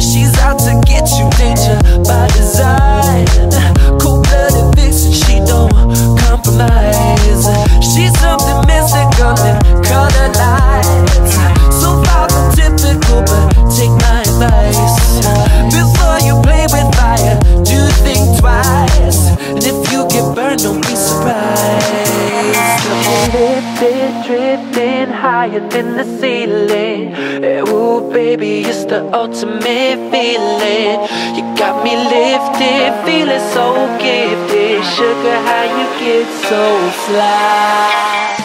She's out to get you, danger by design. Cold-blooded she don't compromise. She's something mystical and So far from typical, but take my advice. Before you play with fire, do think twice? And if you get burned, don't be surprised. Higher than the ceiling baby, it's the ultimate feeling. You got me lifted, feeling so gifted. Sugar, how you get so fly?